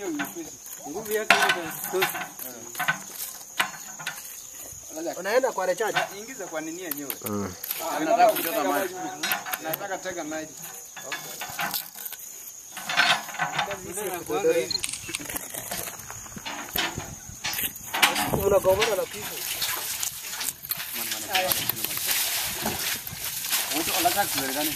hiyo nyepesi. Nguvu yake ile. Unaenda kwa recharge. Ah, ingiza kwa nini yenyewe. Mm. Ah, Nataka kuchota maji. Nataka tega maji. Kuanga na pipo. Kuelekana.